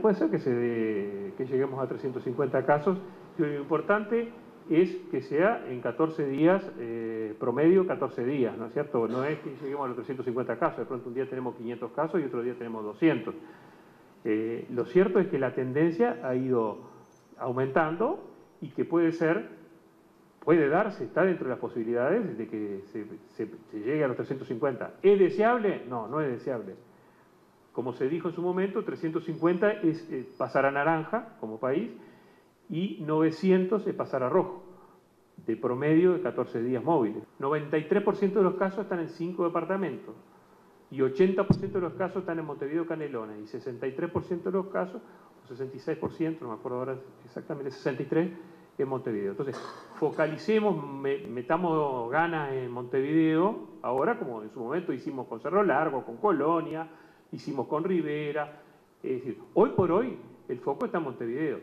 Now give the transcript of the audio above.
Puede ser que, se dé- que lleguemos a 350 casos, pero lo importante es que sea en 14 días, eh, promedio 14 días, ¿no es cierto? No es que lleguemos a los 350 casos, de pronto un día tenemos 500 casos y otro día tenemos 200. Eh, lo cierto es que la tendencia ha ido aumentando y que puede ser, puede darse, está dentro de las posibilidades de que se llegue a los 350. ¿Es deseable? No, no es deseable. Como se dijo en su momento, 350 es eh, pasar a naranja como país y 900 es pasar a rojo, de promedio de 14 días móviles. 93% de los casos están en 5 departamentos y 80% de los casos están en Montevideo Canelones y 63% de los casos, o 66%, no me acuerdo ahora exactamente, 63% en Montevideo. Entonces, focalicemos, me- metamos ganas en Montevideo, ahora como en su momento hicimos con Cerro Largo, con Colonia, hicimos con Rivera. Es decir, hoy por hoy el foco está en Montevideo.